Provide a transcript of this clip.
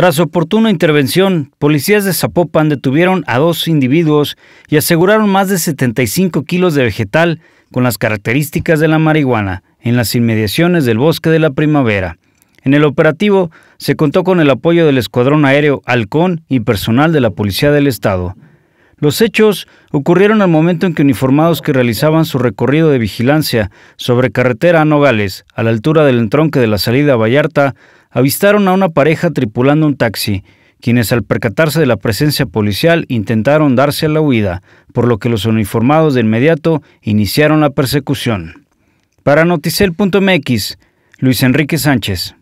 Tras oportuna intervención, policías de Zapopan detuvieron a dos individuos y aseguraron más de 75 kilos de vegetal con las características de la marihuana en las inmediaciones del bosque de la primavera. En el operativo se contó con el apoyo del Escuadrón Aéreo Halcón y personal de la Policía del Estado. Los hechos ocurrieron al momento en que uniformados que realizaban su recorrido de vigilancia sobre carretera a Nogales, a la altura del entronque de la salida a Vallarta, avistaron a una pareja tripulando un taxi, quienes al percatarse de la presencia policial intentaron darse a la huida, por lo que los uniformados de inmediato iniciaron la persecución. Para Noticel.mx, Luis Enrique Sánchez.